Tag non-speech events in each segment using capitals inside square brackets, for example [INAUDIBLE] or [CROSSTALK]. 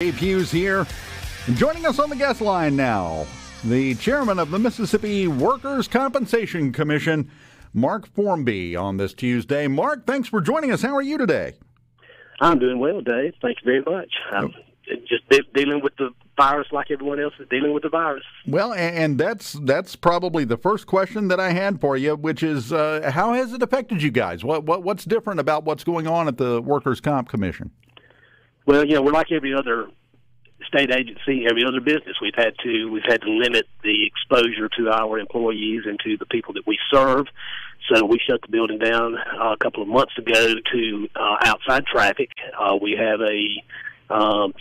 Dave Hughes here. And joining us on the guest line now, the chairman of the Mississippi Workers' Compensation Commission, Mark Formby, on this Tuesday. Mark, thanks for joining us. How are you today? I'm doing well, Dave. Thank you very much. I'm just de- dealing with the virus like everyone else is dealing with the virus. Well, and that's that's probably the first question that I had for you, which is uh, how has it affected you guys? What, what what's different about what's going on at the Workers' Comp Commission? Well, you know, we're like every other state agency, every other business. We've had to we've had to limit the exposure to our employees and to the people that we serve. So we shut the building down uh, a couple of months ago to uh, outside traffic. Uh, we have a um,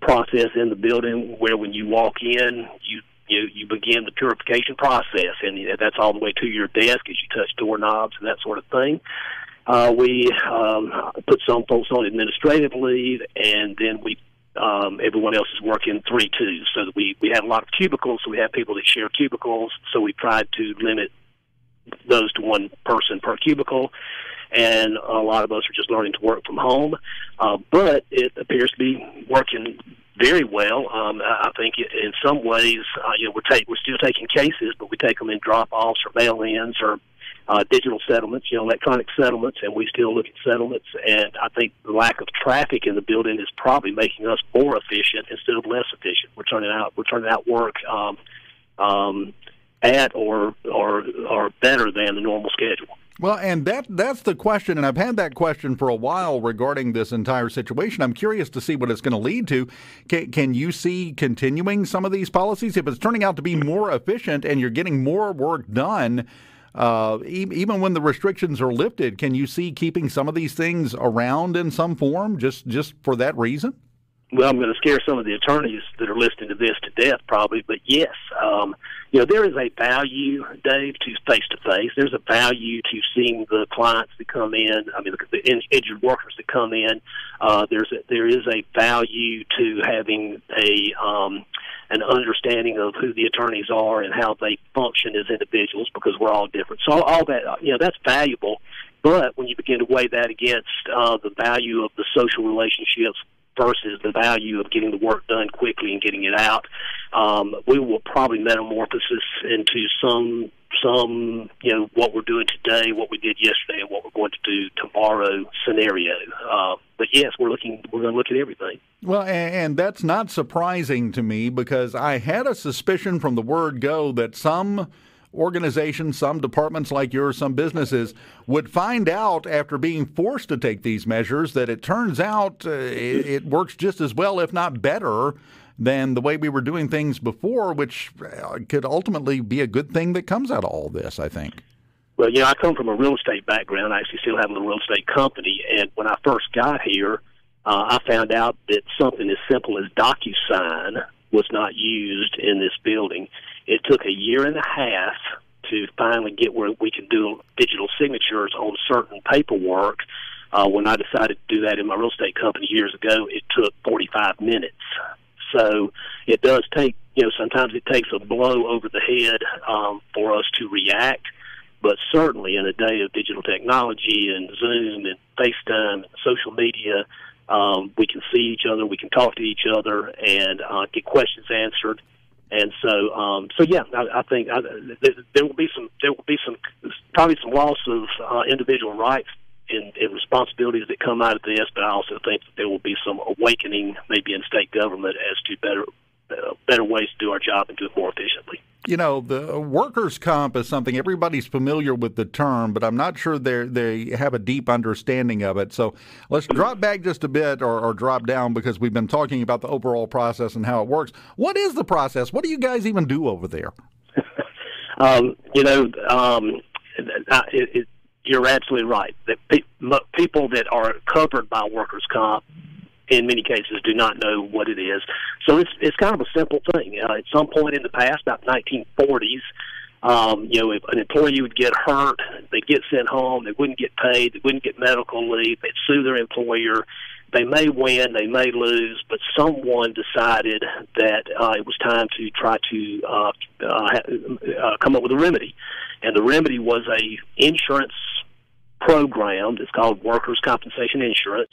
process in the building where when you walk in, you you you begin the purification process, and that's all the way to your desk as you touch doorknobs and that sort of thing. Uh, we um, put some folks on administrative leave, and then we um, everyone else is working three two. So that we we have a lot of cubicles, so we have people that share cubicles. So we tried to limit those to one person per cubicle. And a lot of us are just learning to work from home, uh, but it appears to be working very well. Um, I think in some ways, uh, you know, we're take, we're still taking cases, but we take them in drop-offs or mail-ins or uh, digital settlements, you know, electronic settlements, and we still look at settlements. And I think the lack of traffic in the building is probably making us more efficient instead of less efficient. We're turning out we're turning out work um, um, at or or or better than the normal schedule. Well, and that that's the question, and I've had that question for a while regarding this entire situation. I'm curious to see what it's going to lead to. Can, can you see continuing some of these policies if it's turning out to be more efficient and you're getting more work done? Uh, even when the restrictions are lifted, can you see keeping some of these things around in some form just just for that reason? Well, I'm going to scare some of the attorneys that are listening to this to death, probably. But yes, um, you know there is a value, Dave, to face to face. There's a value to seeing the clients that come in. I mean, the, injured workers that come in. Uh, there's a, there is a value to having a um, an understanding of who the attorneys are and how they function as individuals because we're all different. So all that you know that's valuable. But when you begin to weigh that against uh, the value of the social relationships versus the value of getting the work done quickly and getting it out, um, we will probably metamorphosis into some some you know what we're doing today, what we did yesterday, and what we're going to do tomorrow scenario. Uh, but yes, we're looking. We're going to look at everything. Well, and, and that's not surprising to me because I had a suspicion from the word go that some organizations, some departments like yours, some businesses would find out after being forced to take these measures that it turns out uh, it, it, works just as well, if not better, than the way we were doing things before, which uh, could ultimately be a good thing that comes out of all this, I think. Well, you know, I come from a real estate background. I actually still have a real estate company, and when I first got here, uh, I found out that something as simple as DocuSign was not used in this building. It took a year and a half to finally get where we can do digital signatures on certain paperwork. Uh, when I decided to do that in my real estate company years ago, it took 45 minutes. So it does take, you know, sometimes it takes a blow over the head um, for us to react. But certainly in a day of digital technology and Zoom and FaceTime and social media, um, we can see each other, we can talk to each other, and uh, get questions answered. And so, um, so yeah, I, I think I, there will be some, there will be some, probably some loss of uh, individual rights and, and responsibilities that come out of this, but I also think that there will be some awakening, maybe in state government, as to better uh, better ways to do our job and do it more efficiently. You know, the workers' comp is something everybody's familiar with the term, but I'm not sure they they have a deep understanding of it. So let's drop back just a bit, or, or drop down, because we've been talking about the overall process and how it works. What is the process? What do you guys even do over there? [LAUGHS] um, you know, um, it, it, you're absolutely right. That pe- people that are covered by workers' comp, in many cases, do not know what it is. So it's it's kind of a simple thing. Uh, at some point in the past, about 1940s, um, you know, if an employee would get hurt, they'd get sent home, they wouldn't get paid, they wouldn't get medical leave, they'd sue their employer. They may win, they may lose, but someone decided that uh, it was time to try to uh, uh, uh, come up with a remedy, and the remedy was a insurance program that's called workers' compensation insurance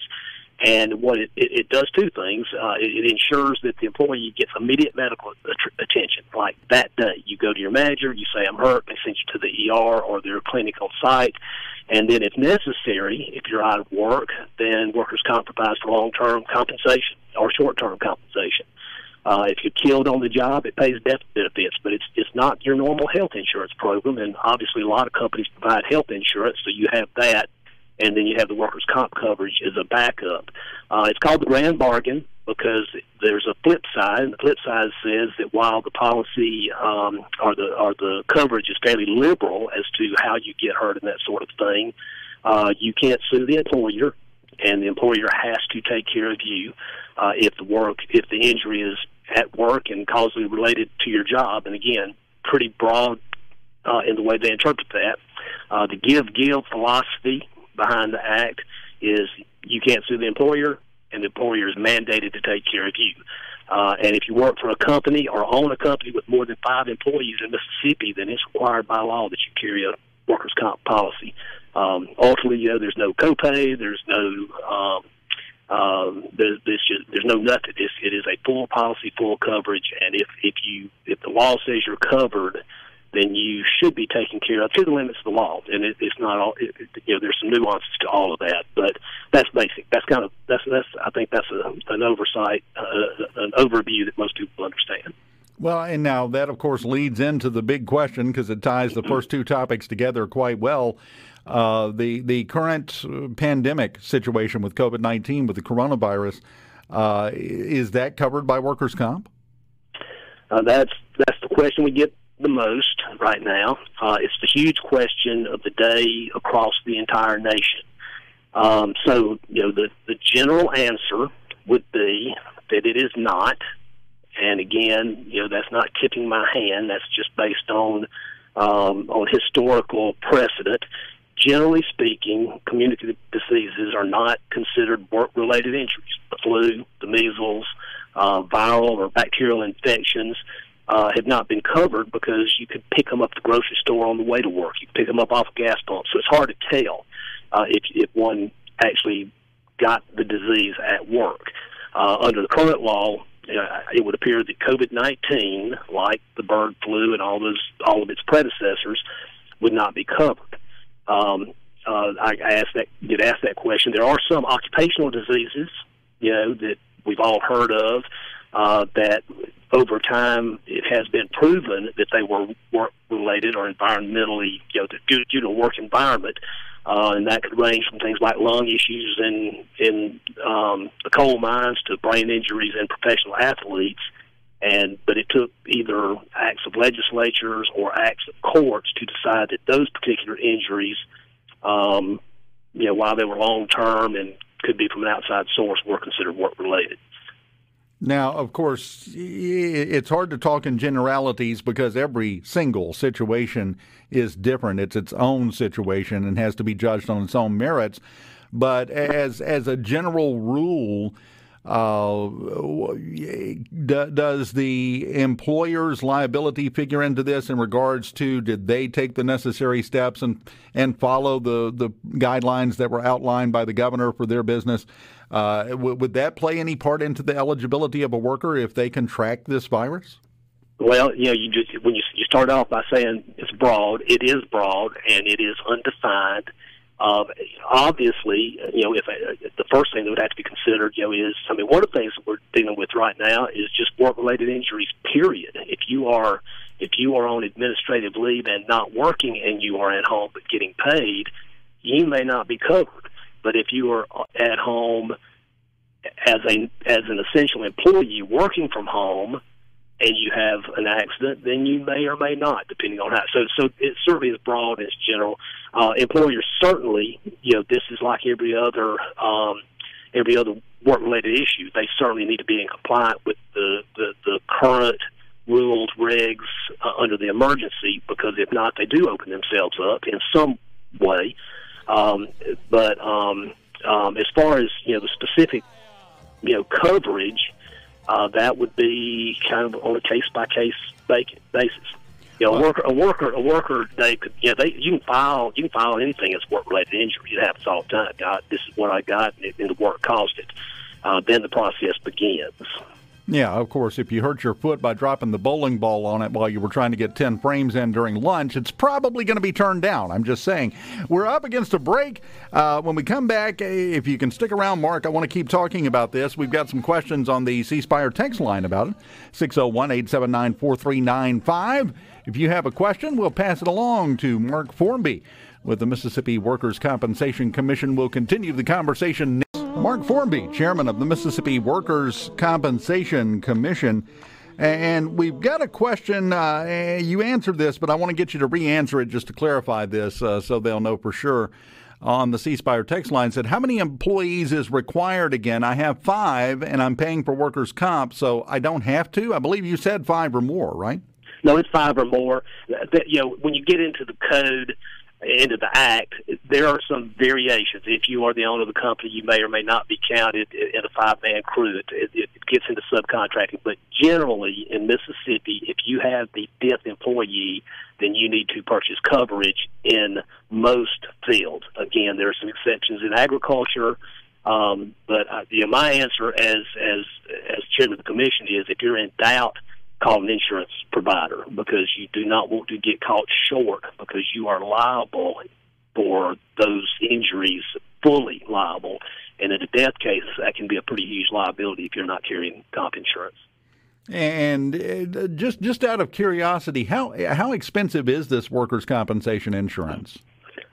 And what it, it, it does two things. Uh, it, it ensures that the employee gets immediate medical attention. Like that day, you go to your manager, you say, I'm hurt, they send you to the ER or their clinic on site. And then, if necessary, if you're out of work, then workers' comp provides for long term compensation or short term compensation. Uh, if you're killed on the job, it pays death benefits, but it's it's not your normal health insurance program. And obviously, a lot of companies provide health insurance, so you have that and then you have the workers' comp coverage as a backup. Uh, it's called the grand bargain because there's a flip side, and the flip side says that while the policy um, or the or the coverage is fairly liberal as to how you get hurt and that sort of thing, uh, you can't sue the employer, and the employer has to take care of you uh, if the work if the injury is at work and causally related to your job. And again, pretty broad uh, in the way they interpret that. Uh, the give give philosophy behind the act is you can't sue the employer, and the employer is mandated to take care of you. Uh, and if you work for a company or own a company with more than five employees in Mississippi, then it's required by law that you carry a workers' comp policy. Um, ultimately, you know, there's no copay, there's no um, um, there's, there's just there's no nothing. It's, it is a full policy, full coverage, and if if you if the law says you're covered, then you should be taken care of to the limits of the law. And it, it's not all, it, you know, there's some nuances to all of that, but that's basic. That's kind of, that's, that's, I think that's a, an oversight, uh, an overview that most people understand. Well, and now that, of course, leads into the big question because it ties the first two topics together quite well. Uh, the the current pandemic situation with COVID nineteen with the coronavirus uh, is that covered by workers' comp? Uh, that's that's the question we get the most right now. Uh, it's the huge question of the day across the entire nation. Um, so, you know, the, the general answer would be that it is not. And again, you know, that's not tipping my hand. That's just based on um, on historical precedent. Generally speaking, communicable diseases are not considered work-related injuries. The flu, the measles, uh, viral or bacterial infections uh, have not been covered because you could pick them up at the grocery store on the way to work. You could pick them up off a gas pump. So it's hard to tell uh, if, if one actually got the disease at work. Uh, under the current law, uh, it would appear that COVID nineteen, like the bird flu and all those all of its predecessors, would not be covered. Um, uh, I, asked that did ask that question. There are some occupational diseases, you know, that we've all heard of uh, that over time it has been proven that they were work related or environmentally, you know, due, due to work environment. Uh, and that could range from things like lung issues in in um, the coal mines to brain injuries in professional athletes. And but it took either acts of legislatures or acts of courts to decide that those particular injuries, um, you know, while they were long term and could be from an outside source, were considered work related. Now, of course, it's hard to talk in generalities because every single situation is different. It's its own situation and has to be judged on its own merits. But as as a general rule, uh, does the employer's liability figure into this in regards to did they take the necessary steps and and follow the the guidelines that were outlined by the governor for their business? Uh, w- would that play any part into the eligibility of a worker if they contract this virus? Well, you know, you just when you you start off by saying it's broad, it is broad and it is undefined. Uh, obviously, you know, if, uh, the first thing that would have to be considered, you know, is I mean, one of the things that we're dealing with right now is just work-related injuries. Period. If you are if you are on administrative leave and not working, and you are at home but getting paid, you may not be covered. But if you are at home as a as an essential employee working from home and you have an accident, then you may or may not, depending on how. So, so it certainly is broad as general. Uh, employers certainly, you know, this is like every other um, every other work related issue. They certainly need to be in compliance with the the, the current rules, regs uh, under the emergency, because if not, they do open themselves up in some way um, but um, um, as far as you know, the specific you know coverage, uh, that would be kind of on a case by case basis. You know, a worker, a worker, a worker. They could, yeah, they you can file you can file anything as work related injury. It happens all the time. God, this is what I got, and, and the work caused it. Uh, then the process begins. Yeah, of course, if you hurt your foot by dropping the bowling ball on it while you were trying to get 10 frames in during lunch, it's probably going to be turned down. I'm just saying. We're up against a break. Uh, when we come back, eh, if you can stick around, Mark, I want to keep talking about this. We've got some questions on the C Spire text line about it 601 879 4395. If you have a question, we'll pass it along to Mark Formby with the Mississippi Workers' Compensation Commission. We'll continue the conversation. Mark Formby, chairman of the Mississippi Workers' Compensation Commission. And we've got a question. Uh, you answered this, but I want to get you to re answer it just to clarify this uh, so they'll know for sure. On the C Spire text line said, How many employees is required again? I have five and I'm paying for workers' comp, so I don't have to. I believe you said five or more, right? No, it's five or more. You know, when you get into the code, into the act, there are some variations. If you are the owner of the company, you may or may not be counted in a five man crew. It, it, it gets into subcontracting. But generally, in Mississippi, if you have the fifth employee, then you need to purchase coverage in most fields. Again, there are some exceptions in agriculture. Um, but uh, you know, my answer as as as chairman of the commission is, if you're in doubt, call an insurance provider because you do not want to get caught short because you are liable for those injuries, fully liable. And in a death case, that can be a pretty huge liability if you're not carrying comp insurance. And uh, just just out of curiosity, how how expensive is this workers' compensation insurance?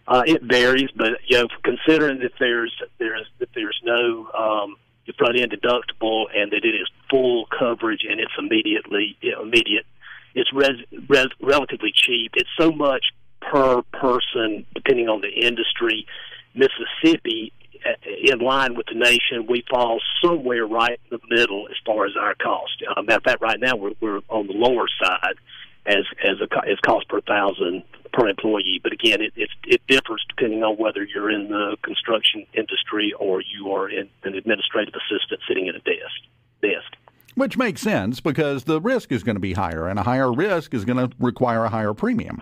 Uh, it varies, but you know, considering that there's there's that there's no um, front end deductible and that it is full coverage and it's immediately you know, immediate. It's res, res, relatively cheap. It's so much per person depending on the industry. Mississippi, uh, in line with the nation, we fall somewhere right in the middle as far as our cost. Uh, matter of fact, right now we're, we're on the lower side as as a as cost per thousand per employee. But again, it, it it differs depending on whether you're in the construction industry or you are in an administrative assistant sitting at a desk. Desk. Which makes sense because the risk is going to be higher, and a higher risk is going to require a higher premium.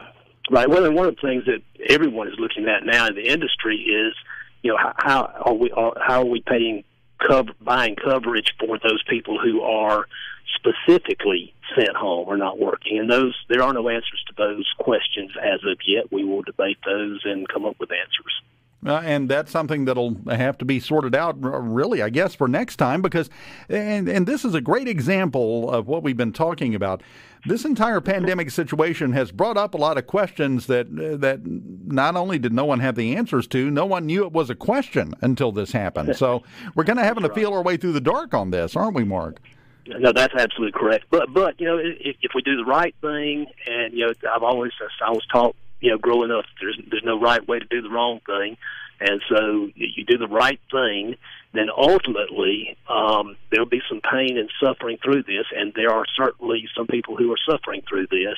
Right. Well, and one of the things that everyone is looking at now in the industry is, you know, how are we how are we paying cover, buying coverage for those people who are specifically sent home or not working. And those there are no answers to those questions as of yet. We will debate those and come up with answers. Uh, and that's something that'll have to be sorted out, really, I guess, for next time. Because, and and this is a great example of what we've been talking about. This entire pandemic situation has brought up a lot of questions that uh, that not only did no one have the answers to, no one knew it was a question until this happened. [LAUGHS] So we're kind of having to feel our way through the dark on this, aren't we, Mark? No, that's absolutely correct. But but you know, if, if we do the right thing, and you know, I've always I was taught you know growing up there's there's no right way to do the wrong thing, and so you do the right thing, then ultimately um, there'll be some pain and suffering through this, and there are certainly some people who are suffering through this.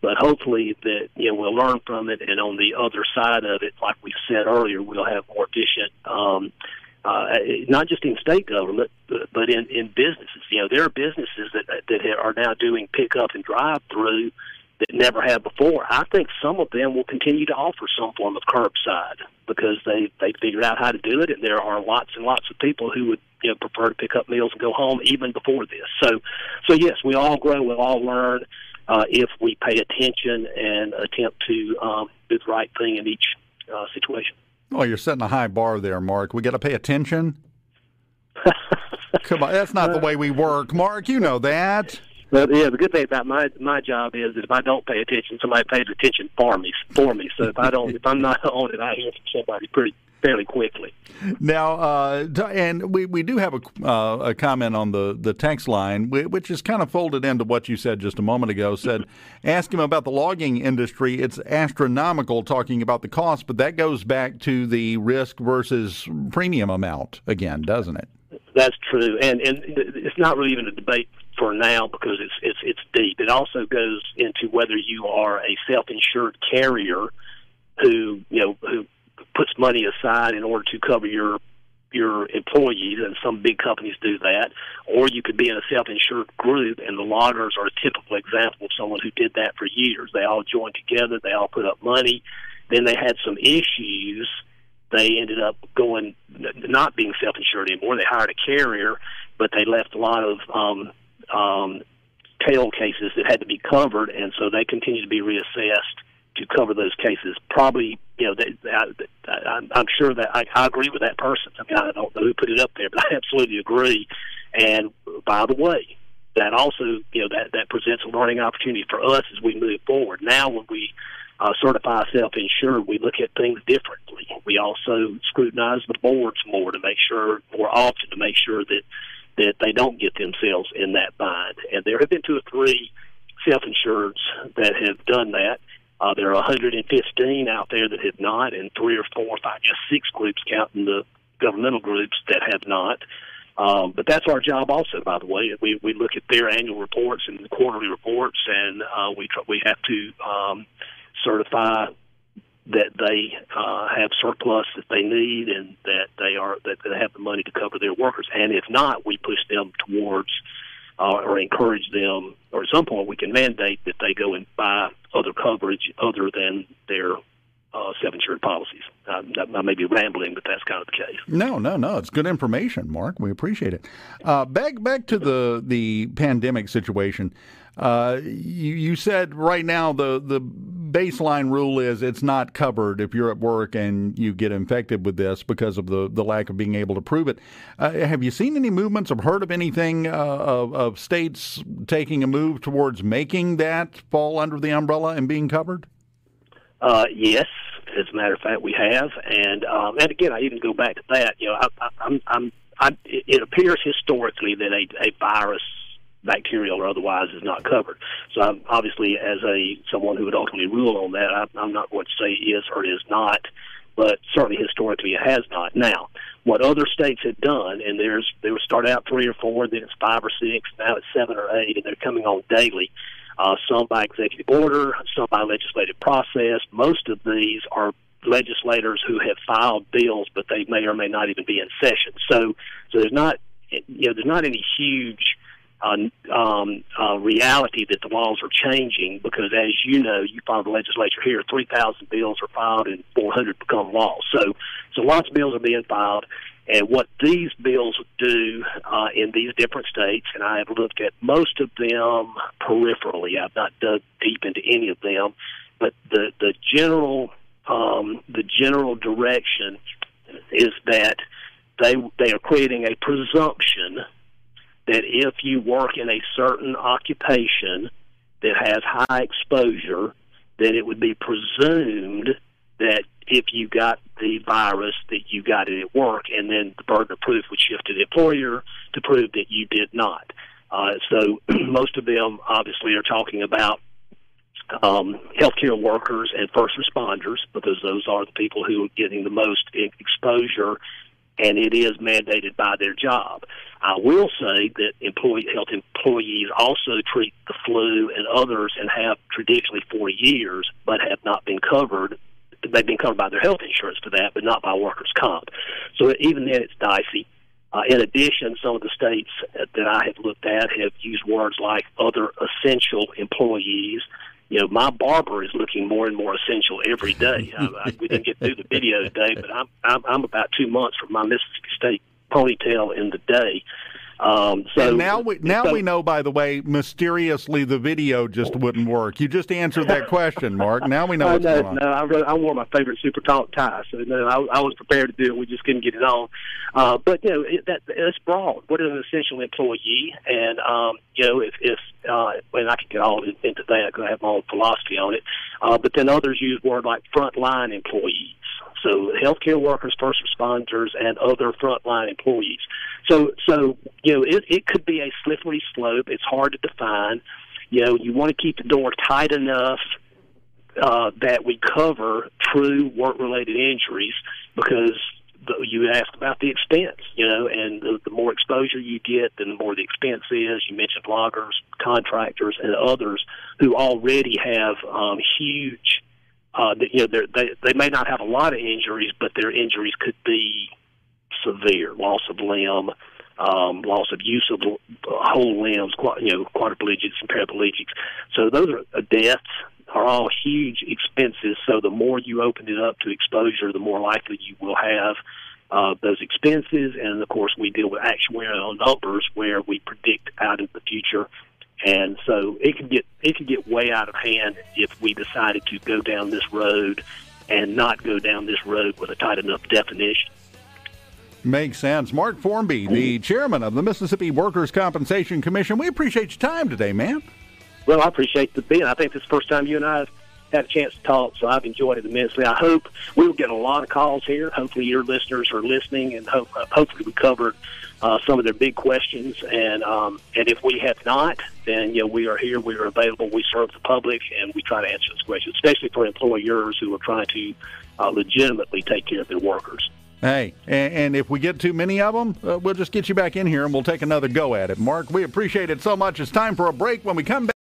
But hopefully that you know we'll learn from it, and on the other side of it, like we said earlier, we'll have more efficient um, uh, not just in state government, but in, in businesses. You know, there are businesses that that are now doing pickup and drive through that never have before. I think some of them will continue to offer some form of curbside because they they figured out how to do it, and there are lots and lots of people who would you know prefer to pick up meals and go home even before this. So, so yes, we all grow, we all learn uh, if we pay attention and attempt to um, do the right thing in each uh, situation. Oh, you're setting a high bar there, Mark. We got to pay attention. Come on, that's not the way we work, Mark. You know that. Well, yeah, the good thing about my my job is that if I don't pay attention, somebody pays attention for me. For me. So if I don't, if I'm not [LAUGHS] on it, I hear from somebody pretty fairly quickly. Now, uh, and we, we do have a, uh, a comment on the, the text line, which is kind of folded into what you said just a moment ago. Said, [LAUGHS] ask him about the logging industry. It's astronomical talking about the cost, but that goes back to the risk versus premium amount again, doesn't it? That's true, and and it's not really even a debate for now because it's it's it's deep. It also goes into whether you are a self-insured carrier who you know who puts money aside in order to cover your your employees, and some big companies do that, or you could be in a self-insured group, and the loggers are a typical example of someone who did that for years. They all joined together, they all put up money, then they had some issues. They ended up going not being self-insured anymore. They hired a carrier, but they left a lot of um, um, tail cases that had to be covered, and so they continue to be reassessed to cover those cases. Probably, you know, they, I, I'm sure that I, I agree with that person. I mean, I don't know who put it up there, but [LAUGHS] I absolutely agree. And by the way, that also, you know, that that presents a learning opportunity for us as we move forward. Now, when we uh, certify self-insured, we look at things differently. We also scrutinize the boards more to make sure, more often to make sure that that they don't get themselves in that bind. And there have been two or three self-insureds that have done that. Uh, there are 115 out there that have not, and three or four, five, just six groups counting the governmental groups that have not. Um, but that's our job, also. By the way, we we look at their annual reports and quarterly reports, and uh, we try, we have to um, certify that they uh, have surplus that they need and that they are that they have the money to cover their workers. And if not, we push them towards uh, or encourage them, or at some point we can mandate that they go and buy other coverage other than their uh, self-insured policies. Uh, I may be rambling, but that's kind of the case. No, no, no. It's good information, Mark. We appreciate it. Uh, back back to the the pandemic situation. Uh, you, you said right now the the baseline rule is it's not covered if you're at work and you get infected with this because of the, the lack of being able to prove it. Uh, have you seen any movements or heard of anything uh, of, of states taking a move towards making that fall under the umbrella and being covered? Uh, yes, as a matter of fact, we have, and um, and again, I even go back to that. You know, I, I, I'm, I'm, I, it appears historically that a, a virus bacterial or otherwise is not covered. So I'm, obviously, as a someone who would ultimately rule on that, I, I'm not going to say is or is not, but certainly historically it has not. Now, what other states have done, and there's they would start out three or four, then it's five or six, now it's seven or eight, and they're coming on daily. Uh, some by executive order, some by legislative process. Most of these are legislators who have filed bills, but they may or may not even be in session. So, so there's not, you know, there's not any huge uh, um, uh, reality that the laws are changing because, as you know, you find the legislature here, 3,000 bills are filed and 400 become law. So, so lots of bills are being filed. And what these bills do uh, in these different states, and I have looked at most of them peripherally. I've not dug deep into any of them, but the the general um, the general direction is that they they are creating a presumption that if you work in a certain occupation that has high exposure, that it would be presumed that if you got the virus that you got it at work, and then the burden of proof would shift to the employer to prove that you did not. Uh, so [CLEARS THROAT] most of them obviously are talking about um, healthcare workers and first responders because those are the people who are getting the most exposure and it is mandated by their job. I will say that employee health employees also treat the flu and others and have traditionally for years, but have not been covered. They've been covered by their health insurance for that, but not by workers' comp. So even then, it's dicey. Uh, in addition, some of the states that I have looked at have used words like other essential employees you know, my barber is looking more and more essential every day. [LAUGHS] I, I, we didn't get through the video today, but I'm, I'm I'm about two months from my Mississippi State ponytail in the day. Um, so and now we now so, we know. By the way, mysteriously the video just wouldn't work. You just answered that question, Mark. Now we know [LAUGHS] what's no, going on. No, I, really, I wore my favorite SuperTalk tie, so no, I, I was prepared to do it. We just couldn't get it on. Uh, but you know, it, that it's broad. What is an essential employee? And um, you know, if, if uh, and I can get all into that because I have my own philosophy on it. Uh, but then others use word like frontline employees. So healthcare workers, first responders, and other frontline employees. So, so you know, it, it could be a slippery slope. It's hard to define. You know, you want to keep the door tight enough uh, that we cover true work-related injuries because you asked about the expense, you know, and the, the more exposure you get, then the more the expense is. You mentioned bloggers, contractors, and others who already have um, huge uh, you know, they they may not have a lot of injuries, but their injuries could be severe loss of limb, um, loss of use of whole limbs, you know, quadriplegics and paraplegics. So those are uh, deaths are all huge expenses. So the more you open it up to exposure, the more likely you will have uh, those expenses. And of course, we deal with actuarial numbers where we predict out in the future. And so it could get it can get way out of hand if we decided to go down this road and not go down this road with a tight enough definition. Makes sense. Mark Formby, the mm-hmm. chairman of the Mississippi Workers' Compensation Commission. We appreciate your time today, man. Well, I appreciate the being. I think this is the first time you and I have had a chance to talk, so I've enjoyed it immensely. I hope we will get a lot of calls here. Hopefully, your listeners are listening, and hope, uh, hopefully, we covered uh, some of their big questions. And um, and if we have not, then you know we are here. We are available. We serve the public, and we try to answer those questions, especially for employers who are trying to uh, legitimately take care of their workers. Hey, and, and, if we get too many of them, uh, we'll just get you back in here and we'll take another go at it. Mark, we appreciate it so much. It's time for a break. When we come back.